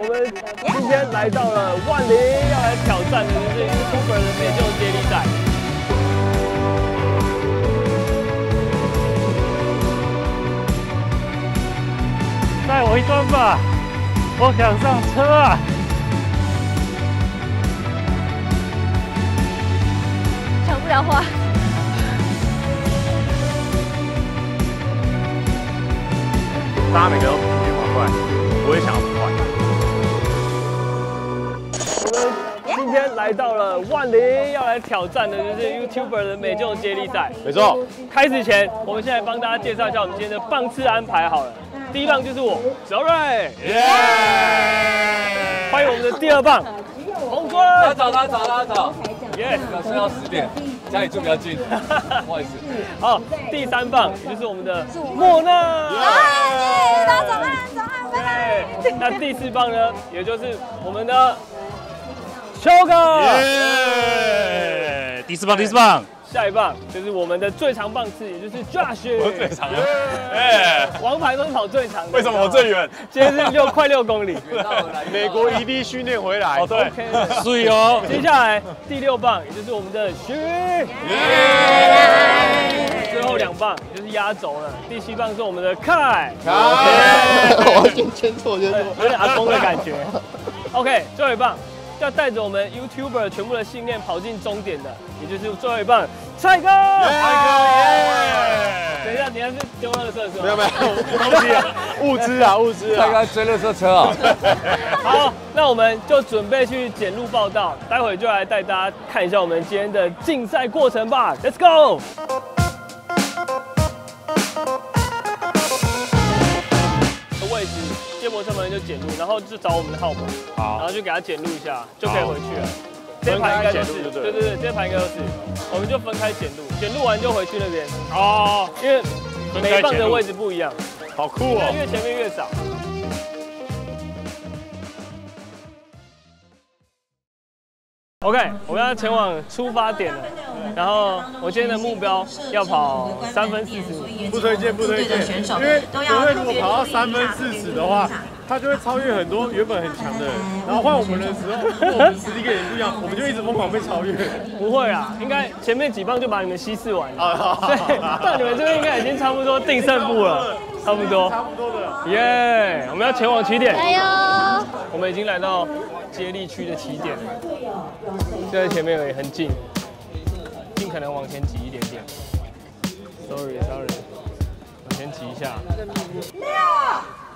我们今天来到了万林，要来挑战的就是 YouTuber 的美救接力赛。带我一段吧，我想上车啊！讲不了话。大家每个都平均跑快，我也想要跑快。天来到了万林，要来挑战的就是 YouTuber 的美救接力赛。没错，开始前，我们现在帮大家介绍一下我们今天的棒次安排好了。第一棒就是我小瑞，耶！欢迎我们的第二棒洪春，大家早，早，大家早。耶！要睡到十点，家里住比较近，不好意思。好，第三棒也就是我们的莫娜。大家早安，早安，拜拜。那第四棒呢，也就是我们的秋哥。耶！第四棒，第四棒，下一棒就是我们的最长棒次，也就是 Josh。我最长了。哎，王牌都是跑最长的。为什么我最远？今天是六快六公里。美国一地训练回来。哦，对所以哦。接下来第六棒，也就是我们的徐。最后两棒也就是压轴了。第七棒是我们的凯。我先牵错，牵错。有点阿公的感觉。OK，最后一棒要带着我们 YouTuber 全部的信念跑进终点的，也就是最后一棒蔡哥。蔡哥等一下，你还是丢那个色是吧？没有没有，东西啊，物资啊，物资啊。大概追垃圾车啊。好，那我们就准备去检录报道，待会就来带大家看一下我们今天的竞赛过程吧。Let's go！位置接驳车门就检录，然后就找我们的号码，然好后，就给他检录一下，就可以回去了。这盘应该就是，对了对对对，这盘应该都是，我们就分开检录，检录完就回去那边，哦，因为每一棒的位置不一样，好酷哦。越前面越少。OK，我们要前往出发点了。然后我今天的目标要跑三分四十五。不推荐，不推荐，因为因为如果跑到三分四十的话，他就会超越很多原本很强的人。然后换我们的时候，跟我们实力跟人不一样，我们就一直疯狂被超越。不会啊，应该前面几棒就把你们稀释完了。啊所以到你们这边应该已经差不多定胜负了，差不多。差不多的。耶我们要前往起点。加油！我们已经来到接力区的起点了，就在前面而已，很近，尽可能往前挤一点点。Sorry Sorry，往前挤一下。六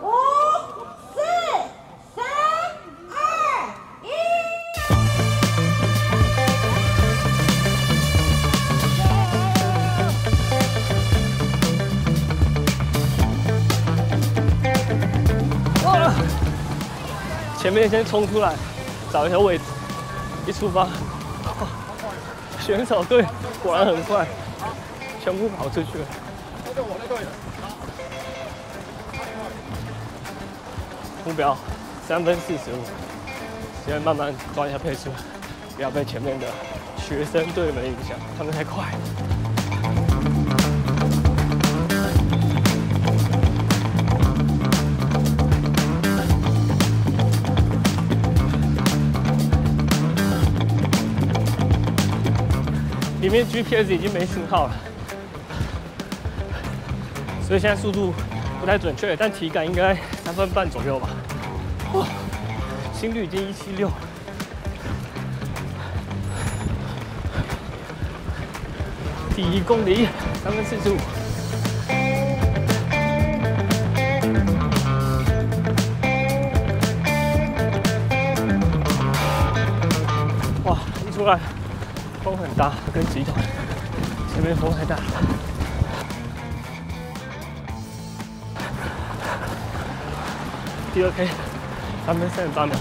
五、四、三、二、一。哇！前面先冲出来，找一下位置。一出发，哇选手队果然很快，全部跑出去了。目标三分四十五，现在慢慢抓一下配速，不要被前面的学生队们影响，他们太快。里面 GPS 已经没信号了，所以现在速度不太准确，但体感应该三分半左右吧。哇，心率已经一七六，第一公里三分四十五。哇，一出来风很大，跟集团前面风太大。第二 K，三分三十八秒。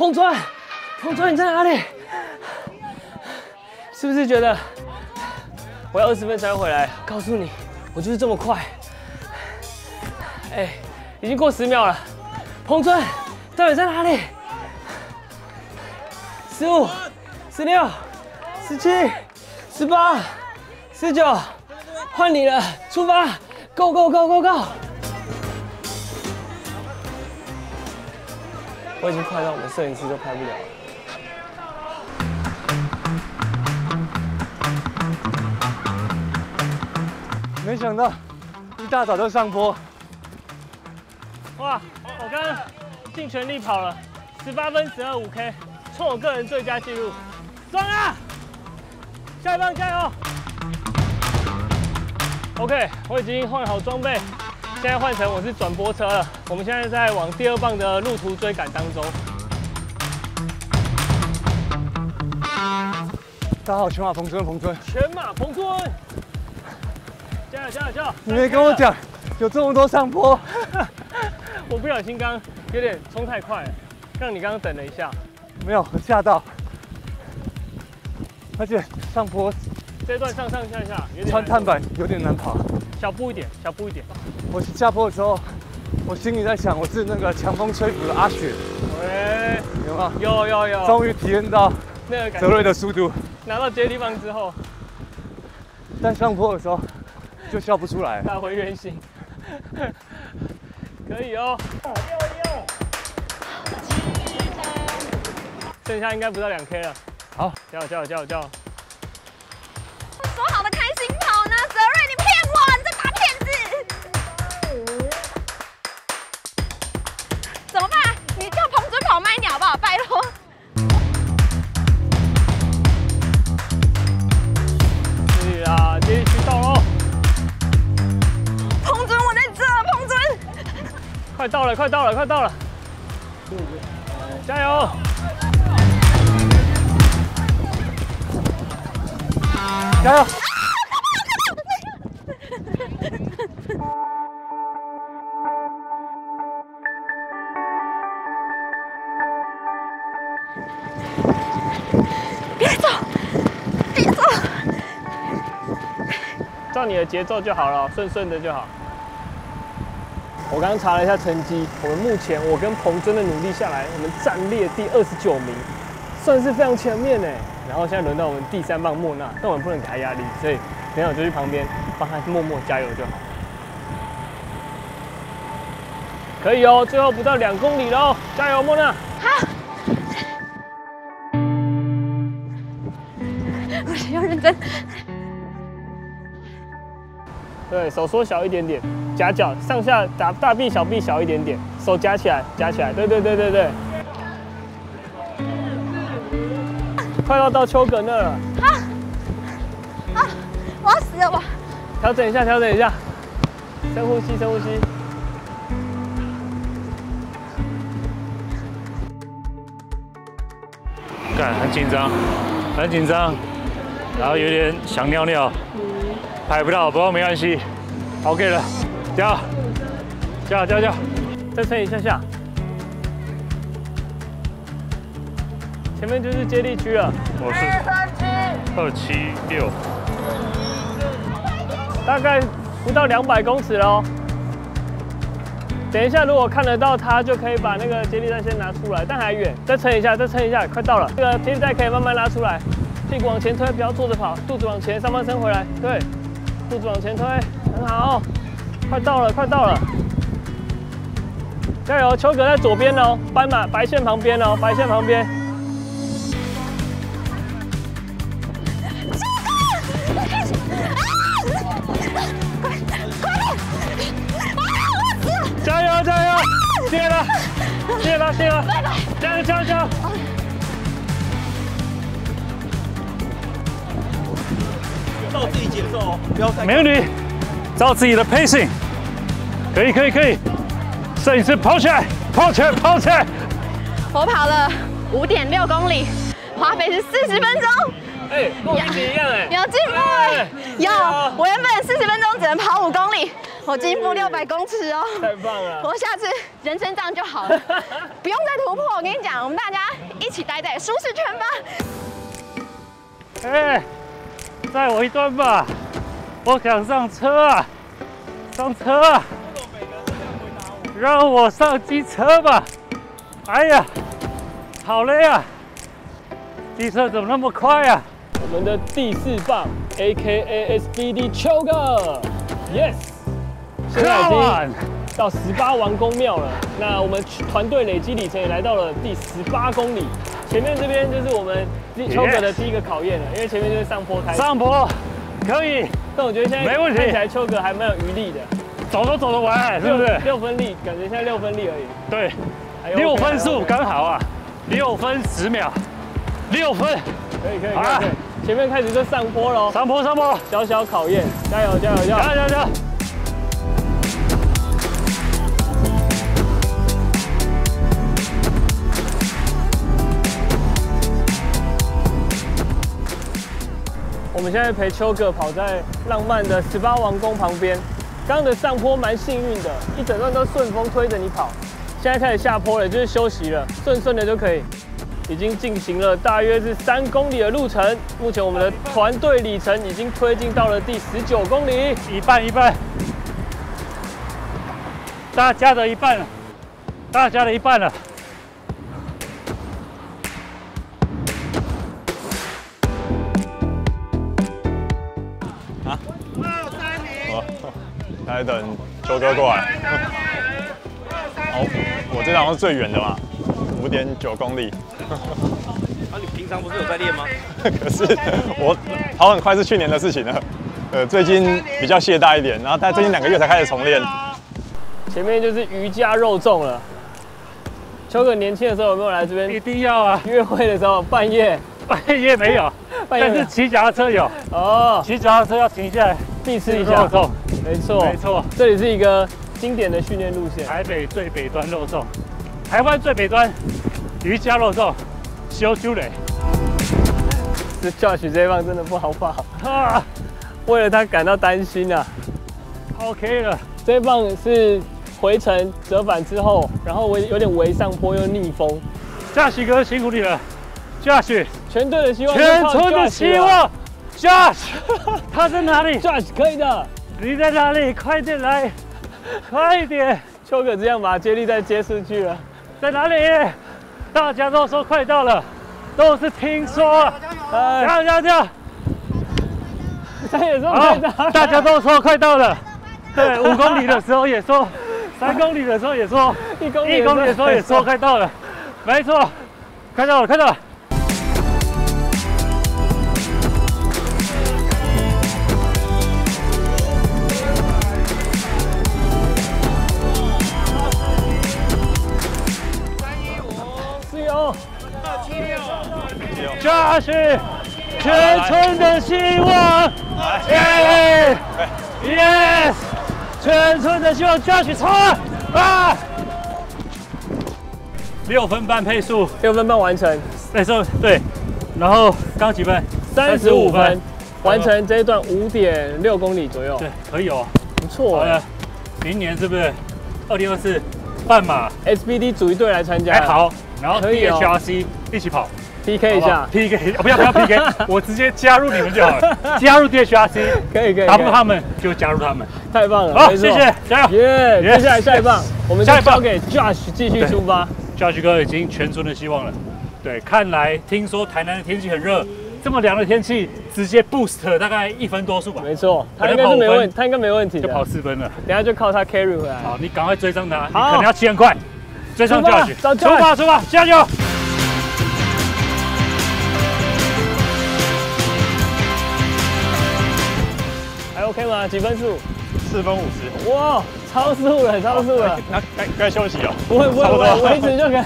彭川，彭川，你在哪里？是不是觉得我要二十分才回来。告诉你，我就是这么快。哎，已经过十秒了。彭尊，到底在哪里？十五、十六、十七、十八、十九，换你了，出发，Go Go Go Go Go！我已经快到我们摄影师都拍不了了。没想到一大早就上坡，哇！我刚刚尽全力跑了十八分十二五 K，创我个人最佳纪录，爽啊！下一棒加油！OK，我已经换好装备，现在换成我是转播车了。我们现在在往第二棒的路途追赶当中。大家好，全马彭尊，彭尊，全马彭尊，加油加油加油！你没跟我讲有这么多上坡，我不小心刚刚有点冲太快了，让你刚刚等了一下。没有，我吓到，而且上坡这段上上下下有点穿碳板有点难跑。小步一点，小步一点。我下坡的时候，我心里在想，我是那个强风吹拂的阿雪，喂，有吗？有有有，终于体验到那个感泽瑞觉。的速度，拿到接地棒之后，但上坡的时候就笑不出来。打回原形。可以哦。剩下应该不到两 K 了。好，加油加油加油加油！慢一点好不好？拜托。是啊，接力区到喽，彭尊，我在这，彭尊。快到了，快到了，快到了！加油！加油！照你的节奏就好了，顺顺的就好。我刚刚查了一下成绩，我们目前我跟彭真的努力下来，我们暂列第二十九名，算是非常前面呢。然后现在轮到我们第三棒莫娜，但我们不能给他压力，所以等一下我就去旁边帮他默默加油就好。可以哦，最后不到两公里喽，加油莫娜！我要认真。对手缩小一点点，夹脚上下打大臂小臂小一点点，手夹起来夹起来，对对对对对。快要到丘格那了，啊啊，我要死了我？调整一下，调整一下，深呼吸，深呼吸。干很紧张，很紧张，然后有点想尿尿，排不到，不过没关系，OK 了，加油，加油，加油，加油！再撑一下下。前面就是接力区了，我是二七六，大概不到两百公尺喽。等一下，如果看得到它，就可以把那个接力带先拿出来，但还远，再撑一下，再撑一下，快到了。这个接力带可以慢慢拉出来，屁股往前推，不要坐着跑，肚子往前，上半身回来，对，肚子往前推，很好，快到了，快到了，加油！丘格在左边哦，斑马白线旁边哦，白线旁边。加油加油！谢谢了，谢谢了，谢谢了，加油加油加油！没问题，照自己的 pacing，可以可以可以，摄影师跑起来，跑起来跑起来！我跑了五点六公里，花费是四十分钟，哎，跟我一样哎，有进步哎！有，我原本四十分钟只能跑五公里，我进步六百公尺哦。太棒了！我下次人生这样就好了，不用再突破。我跟你讲，我们大家一起待在舒适圈吧。哎，载我一段吧。我想上车啊，上车啊！让我上机车吧！哎呀，好累啊！机车怎么那么快啊？我们的第四棒，A K A S B D 秋哥，Yes，现在已经！到十八王公庙了。那我们团队累积里程也来到了第十八公里。前面这边就是我们秋哥的第一个考验了，因为前面就是上坡开始。上坡可以，但我觉得现在没问题看起来秋哥还蛮有余力的，走都走得完，是不是？六分力，感觉现在六分力而已。对，六分数刚好啊，六分十秒，六分，可以可以啊可以可以。前面开始就上坡喽，上坡上坡，小小考验，加油加油加油！加油们现在陪秋哥跑在浪漫的十八王宫旁边。刚刚的上坡蛮幸运的，一整段都顺风推着你跑。现在开始下坡了，就是休息了，顺顺的就可以。已经进行了大约是三公里的路程，目前我们的团队里程已经推进到了第十九公里。一半一半，大家的一半了，大家的一半了。还在等球哥过来。好，我这场是最远的嘛，五点九公里。啊，你平常不是有在练吗？可是我跑很快是去年的事情了。呃，最近比较懈怠一点，然后但最近两个月才开始重练。前面就是瑜伽肉粽了。秋哥年轻的时候有没有来这边一定要啊！约会的时候半夜？半夜没有，半夜没有但是骑脚踏车有，哦，骑脚踏车要停下来必吃一下。肉。粽，没错，没错，这里是一个经典的训练路线。台北最北端肉粽，台湾最北端瑜伽肉粽，修修嘞这 Josh 这一棒真的不好跑，啊。为了他感到担心啊。，OK 了，这一棒是回程折返之后，然后微有点微上坡又逆风，嘉许哥辛苦你了，嘉许，全队的希望，全村的希。望，Josh，他在哪里？Josh 可以的，你在哪里？快点来，快点，秋哥这样把接力再接出去了。在哪里？大家都说快到了，都是听说，哎，加油加油加油！他也说可好以的，，大家都说快到了。对，五公里的时候也说，三公里的时候也说，一公里一公里的时候也说快到了。没错，快到了，快到了。嘉许，全村的希望，耶，yes，全村的希望，嘉许冲啊！啊！六分半配速，六分半完成，那时候对，然后刚几分？三十五分，完成这一段五点六公里左右，对，可以哦。不错。哎好了。，明年是不是？二零二四半马。SBD 组一队来参加，还好，然后可以哦。DHRC 一起跑 PK 一下，PK，不要不要 PK，我直接加入你们就好了，加入 DHRC，可以可以，打不过他们就加入他们。太棒了，好，谢谢，加油！耶！接下来下一棒，我们下一棒交给 Josh 继续出发。Josh 哥已经全村的希望了。对，看来听说台南的天气很热，这么凉的天气，直接 boost 大概一分多速吧，没错，他可应该是没问，他应该没问题就。跑四分了。等下就靠他 carry 回来。好，你赶快追上他，你好可能要骑很快，追上 Josh，找出发出发，加油！OK 吗？几分数？四分五十，哇，超速了，超速了！那该该休息了。不会不会差不会，维持就可以。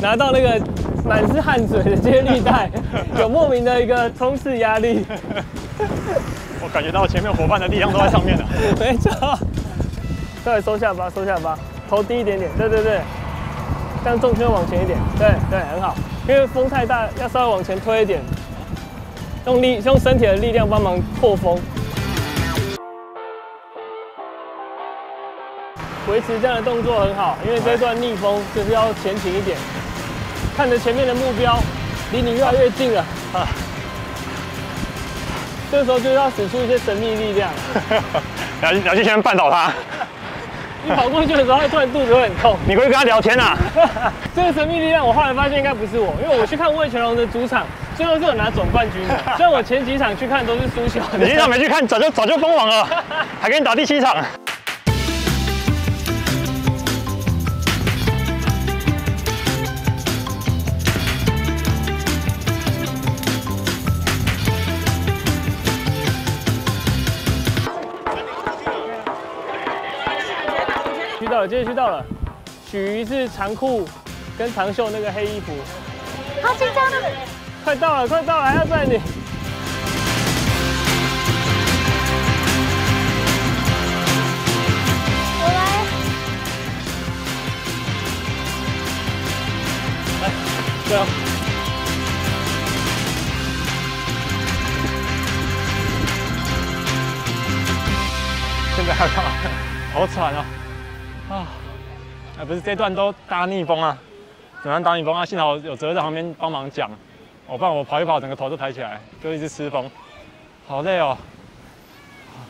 拿到那个满是汗水的接力带，有莫名的一个冲刺压力。我感觉到前面伙伴的力量都在上面了。没错，稍微收下巴，收下巴，头低一点点，对对对，这样重心往前一点，对对，很好。因为风太大，要稍微往前推一点，用力用身体的力量帮忙破风，维持这样的动作很好，因为这一段逆风就是要前倾一点，看着前面的目标离你越来越近了啊！这时候就要使出一些神秘力量。要要去先绊倒他。你跑过去的时候，他突然肚子会很痛。你会跟他聊天啊？这个神秘力量，我后来发现应该不是我，因为我去看魏全龙的主场，最后是有拿总冠军的。虽然我前几场去看都是输球的。你经常没去看，早就早就封王了，还给你打第七场。去到了，接着去到了。许瑜是长裤跟长袖那个黑衣服，好紧张的。快到了，快到了，还要在你。我来。对啊。现在还好惨啊！啊，哎，不是这段都搭逆风啊，怎样搭逆风啊？幸好有哲在旁边帮忙讲，我不然我跑一跑，整个头都抬起来，就一直吃风，好累哦。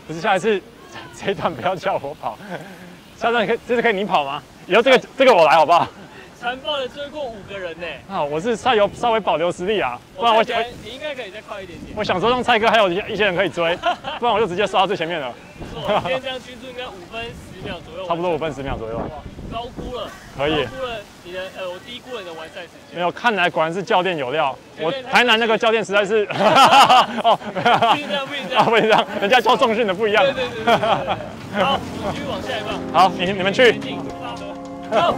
不是下一次这一段不要叫我跑，下段可以这次可以你跑吗？以后这个这个我来好不好？残暴的追过五个人呢。啊，我是赛有稍微保留实力啊，不然我想你应该可以再快一点点。我想说让蔡哥还有一一些人可以追，不然我就直接刷到最前面了。不错，今天这样均速应该五分十秒左右。差不多五分十秒左右。高估了。可以。高估了你的呃，我低估了你的完赛时间。没有，看来果然是教练有料。我台南那个教练实在是，哦，不一样，不一样，不一样，人家教重训的不一样。对对对对。好，继续往下一棒。好，你你们去。好。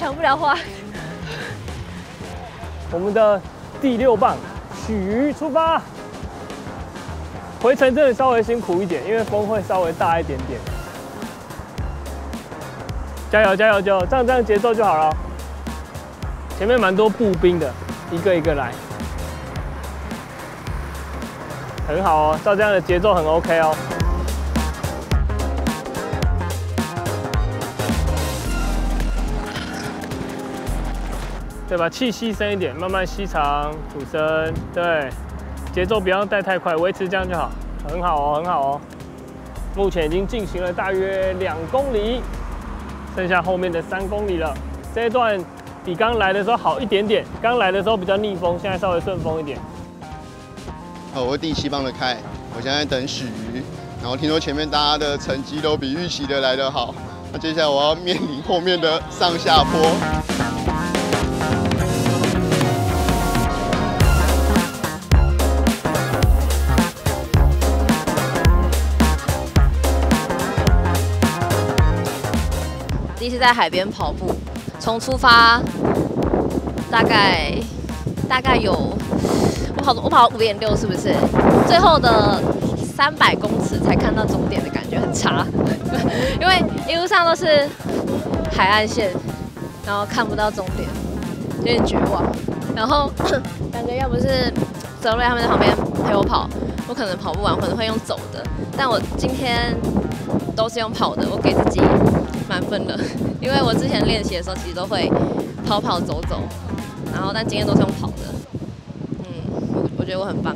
讲不了花。我们的第六棒，许鱼出发。回程真的稍微辛苦一点，因为风会稍微大一点点。加油加油加油！这样这样节奏就好了。前面蛮多步兵的，一个一个来，很好哦。照这样的节奏很 OK 哦。对，把气吸深一点，慢慢吸长吐深，对，节奏不要带太快，维持这样就好，很好哦，很好哦。目前已经进行了大约两公里，剩下后面的三公里了。这一段比刚来的时候好一点点，刚来的时候比较逆风，现在稍微顺风一点。好，我第七棒的开，我现在等许，然后听说前面大家的成绩都比预期的来得好，那接下来我要面临后面的上下坡。在海边跑步，从出发大概大概有我跑我跑五点六是不是？最后的三百公尺才看到终点的感觉很差，因为一路上都是海岸线，然后看不到终点，有点绝望。然后 感觉要不是泽瑞他们在旁边陪我跑，我可能跑不完，可能会用走的。但我今天都是用跑的，我给自己。满分的，因为我之前练习的时候其实都会跑跑走走，然后但今天都是用跑的，嗯，我我觉得我很棒。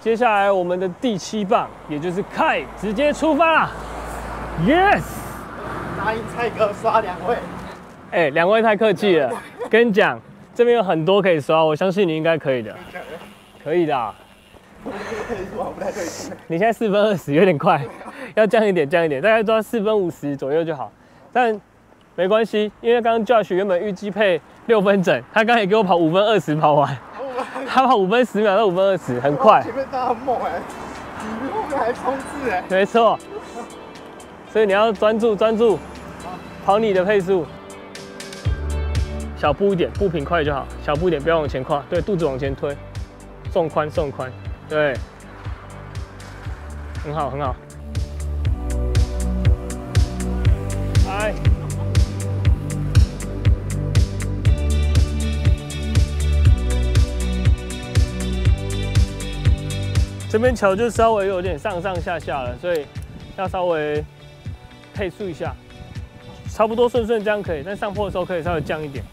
接下来我们的第七棒，也就是凯，直接出发，Yes！答应蔡哥刷两位，哎，两位太客气了，跟你讲，这边有很多可以刷，我相信你应该可以的，可以的。你现在四分二十有点快，要降一点，降一点，大概抓四分五十左右就好。但没关系，因为刚刚 Josh 原本预计配六分整，他刚才给我跑五分二十跑完，他跑五分十秒到五分二十，很快。前面大很猛哎，比后面还冲刺哎。没错，所以你要专注专注，跑你的配速，小步一点，步频快就好，小步一点，不要往前跨，对，肚子往前推，送宽送宽，对，很好很好。这边桥就稍微有点上上下下了，所以要稍微配速一下，差不多顺顺这样可以。但上坡的时候可以稍微降一点。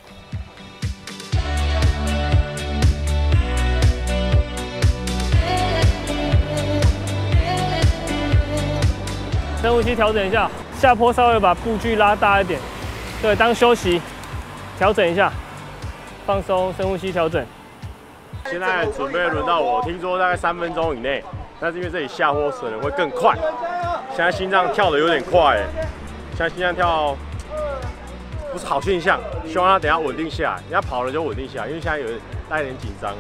深呼吸调整一下，下坡稍微把步距拉大一点。对，当休息，调整一下，放松，深呼吸调整。现在准备轮到我，听说大概三分钟以内，但是因为这里下坡可能会更快。现在心脏跳的有点快，现在心脏跳不是好现象，希望他等下稳定下来，人家跑了就稳定下来，因为现在有点带点紧张，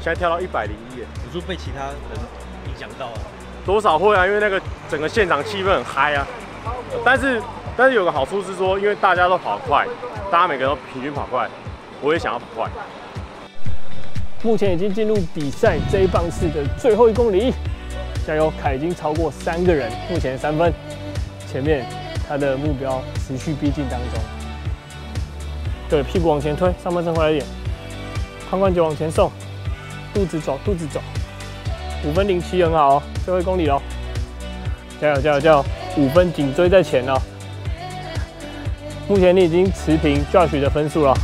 现在跳到一百零一，有时候被其他人影响到了，多少会啊，因为那个整个现场气氛很嗨啊，但是但是有个好处是说，因为大家都跑快，大家每个人都平均跑快，我也想要跑快。目前已经进入比赛这一棒式的最后一公里，加油！凯已经超过三个人，目前三分，前面他的目标持续逼近当中。对，屁股往前推，上半身回来一点，髋关节往前送，肚子走，肚子走，五分零七很好哦，最后一公里喽，加油加油加油！五分紧追在前哦，目前你已经持平 Josh 的分数了。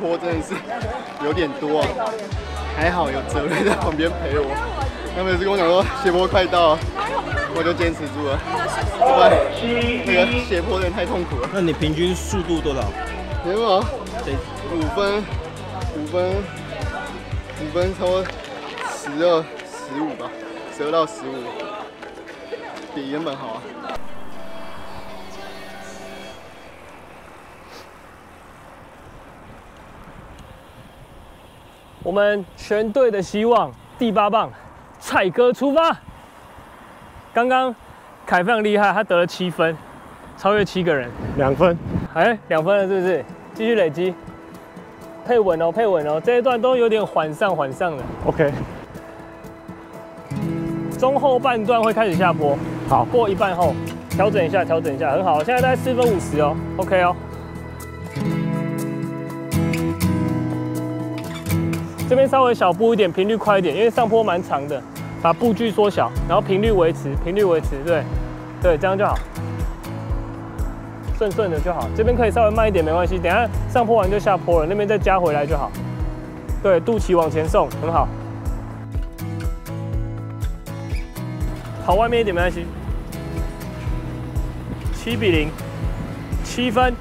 坡真的是有点多啊，还好有泽瑞在旁边陪我。他每次跟我讲说斜坡快到了，我就坚持住了。不然那个斜坡真的太痛苦了。那你平均速度多少？没有，得五分，五分，五分超十二、十五吧，十二到十五，比原本好啊。我们全队的希望，第八棒，蔡哥出发。刚刚凯非常厉害，他得了七分，超越七个人，两分，哎，两分了是不是？继续累积，配稳哦，配稳哦，这一段都有点缓上缓上的。OK，中后半段会开始下坡，好，过一半后调整一下，调整一下，很好，现在大概四分五十哦，OK 哦。这边稍微小步一点，频率快一点，因为上坡蛮长的，把步距缩小，然后频率维持，频率维持，对，对，这样就好，顺顺的就好。这边可以稍微慢一点，没关系，等下上坡完就下坡了，那边再加回来就好。对，肚脐往前送，很好。跑外面一点没关系。七比零，七分，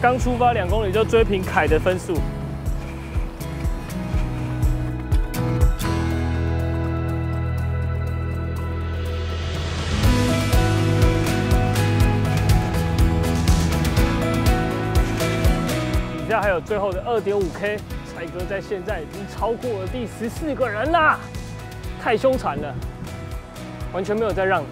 刚出发两公里就追平凯的分数。下还有最后的二点五 K，蔡哥在现在已经超过了第十四个人啦，太凶残了，完全没有在让。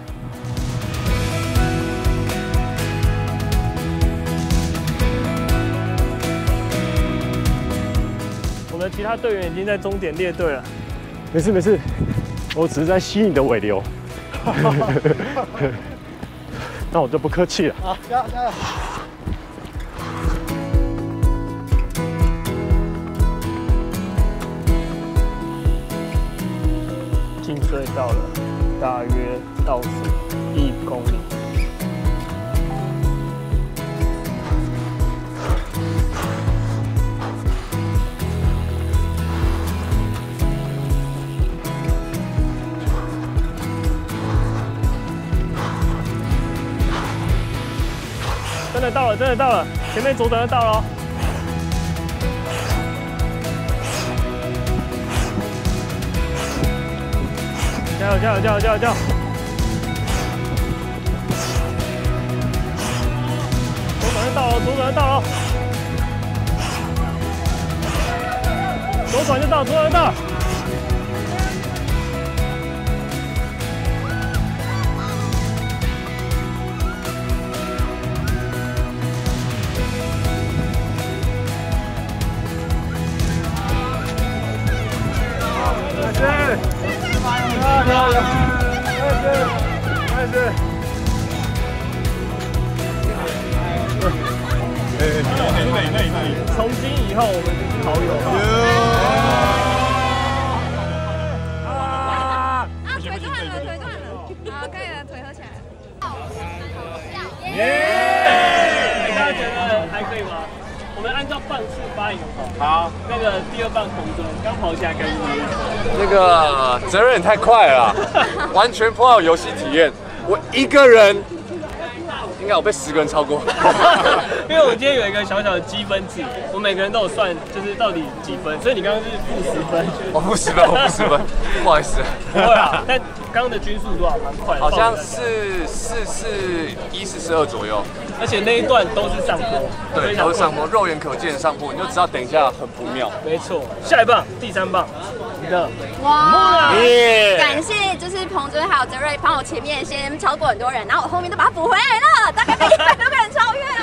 我们的其他队员已经在终点列队了。没事没事，我只是在吸你的尾流。那我就不客气了。好，加油加油！进隧道了，大约倒数一公里。真的到了，真的到了，前面左转就到了加油加油加油加油加油！左转就到了，左转就到了，左转就到，左转就到。好，可以了，腿合起来。耶！大家觉得还可以吗？我们按照棒次发言好。好，那个第二棒红尊刚跑起来跟你。那个责任也太快了啊，完全破坏游戏体验。我一个人，应该有被十个人超过。因为我们今天有一个小小的积分制，我每个人都有算，就是到底几分，所以你刚刚是负十分。我负十分，我负十分，不好意思。不会啊，但刚刚的均速多少？蛮快，好像是四四一四四二左右。而且那一段都是上坡，对，都是上坡，肉眼可见的上坡，你就知道等一下很不妙。没错，下一棒，第三棒，你的哇！耶感谢就是彭尊还有泽瑞帮我前面先超过很多人，然后我后面都把它补回来了，大概被一百多个人超越了。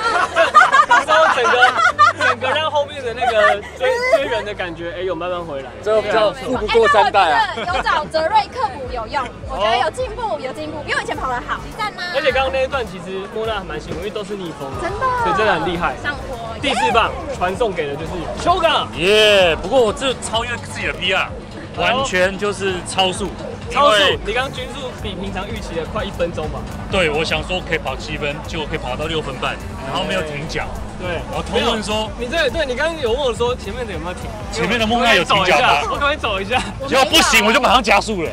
然后整个 整个让后面的那个追追人的感觉，哎，有慢慢回来。最后比较富不过三代啊。有找泽瑞克补有用，我觉得有进步，有进步，比我以前跑得好，赞吗？而且刚刚那一段其实莫娜还蛮辛苦，因为都是逆风，真的，所以真的很厉害。上坡。第四棒传送给的就是修港，耶！不过我这超越自己的 PR，完全就是超速。超速，你刚刚均速比平常预期的快一分钟吧？对，我想说可以跑七分，结果可以跑到六分半，然后没有停脚。对，然后同问说，你这对你刚刚有问我说前面的有没有停？前面的梦娜有停脚吗？我赶快走一下，结果不行，我就马上加速了。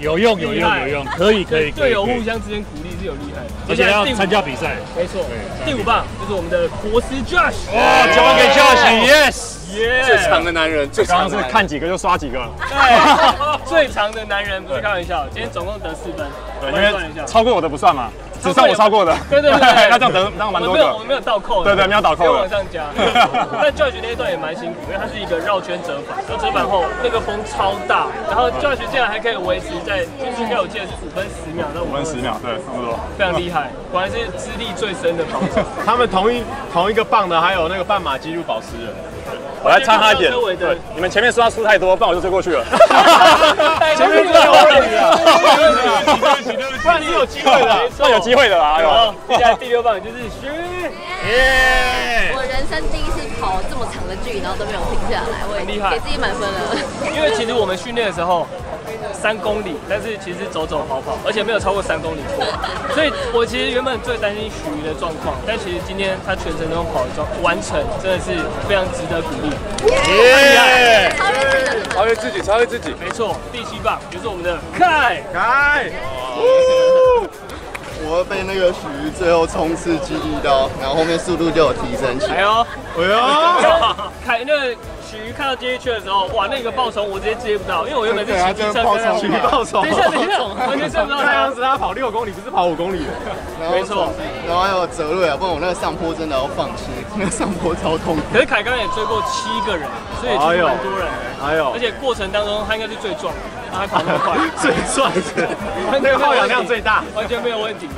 有用，有用，有用，可以，可以，队友互相之间鼓励是有厉害的，而且要参加比赛。没错，第五棒就是我们的国师 Josh，哇，交给 Josh，Yes，耶，最长的男人，最长是看几个就刷几个。对，最长的男人不是开玩笑，今天总共得四分，对，因为超过我的不算嘛。只算我超过的，对对对，那这样得那样蛮多的。我们没有倒扣，对对，没有倒扣往上加。但 Josh 那一段也蛮辛苦，因为它是一个绕圈折返，然后折返后那个风超大，然后 Josh 竟然还可以维持在，就是应该我记得是五分十秒到五分十秒，对，差不多。非常厉害，果然是资历最深的跑者。他们同一同一个棒的，还有那个半马纪录保持人。我来差他一点，对，你们前面说他出太多，不然我就追过去了。前面最有问题啊！不然你有机会的，算有机会的啦。好，接下来第六棒就是徐，耶！我人生第一次跑这么长的距离，然后都没有停下来，我也厉害，给自己满分了。因为其实我们训练的时候。三公里，但是其实走走跑跑，而且没有超过三公里过，所以我其实原本最担心徐的状况，但其实今天他全程都跑状完成，真的是非常值得鼓励。耶！超越自己，超越自己，没错。第七棒就是我们的凯凯。我被那个徐最后冲刺激励到，然后后面速度就有提升起来。哎呦，哎呦，凯那。徐看到接一圈的时候，哇，那个爆冲我直接接不到，因为我原本是骑机车，徐爆冲，等一下，等一下，完全接不到。那样子他跑六公里，不是跑五公里的。没错，然后还有泽瑞啊，不然我那个上坡真的要放弃，那个上坡超痛。可是凯刚也追过七个人，所以其实蛮多人。还有，而且过程当中他应该是最壮，他还跑那么快，最帅的，那个耗氧量最大，完全没有问题。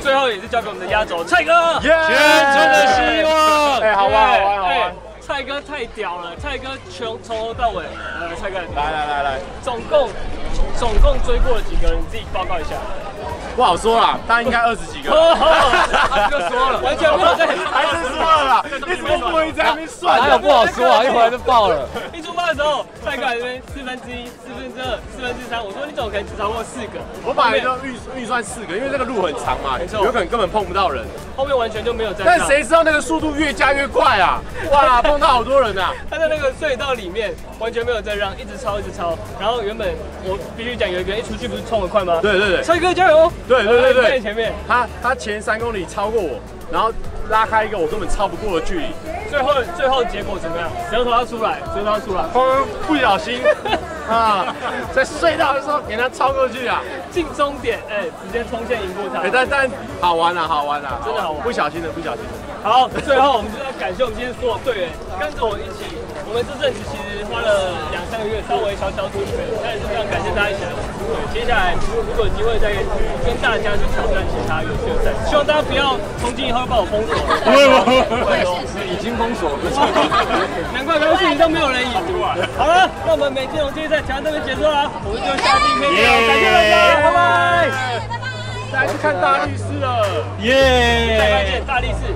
最后也是交给我们的压轴蔡哥，全村的希望。哎，好玩，好玩，好玩。蔡哥太屌了！蔡哥从从头到尾，来，蔡哥，来来来来，总共总共追过了几个人？你自己报告一下。不好说啦，但应该二十几个。就说了，完全没有在，还是说了啦，一直不会在那边算。哪有不好说啊？一回来就爆了。一出发的时候，蔡哥这边四分之一、四分之二、四分之三，我说你怎么可能只超过四个？我本来就预预算四个，因为这个路很长嘛，有可能根本碰不到人。后面完全就没有在。但谁知道那个速度越加越快啊？哇，碰到好多人啊！他在那个隧道里面完全没有在让，一直超一直超。然后原本我必须讲，有一个人一出去不是冲得快吗？对对对，帅哥加油！对对对对，前面他他前三公里超过我，然后拉开一个我根本超不过的距离。最后最后结果怎么样？舌头要出来，舌头要出来，砰！不小心 啊，在隧道的时候给他超过去啊，进终点，哎，直接冲线赢过他。但但好玩啊，好玩啊，真的好玩，不小心的，不小心的。好，最后我们就要感谢我们今天所有队员跟着我一起。我们这阵子其实花了两三个月，稍微小小准备，但是非常感谢大家一起来对，接下来如果有机会再跟大家去挑战其他有趣的赛，希望大家不要从今以后把我封锁。不会不会，已经封锁了。难怪刚刚事情都没有人赢。好了，那我们美金龙这一赛挑战这边结束了，我们就下期片见，感谢大家，拜拜。看大力士了，耶再见大力士。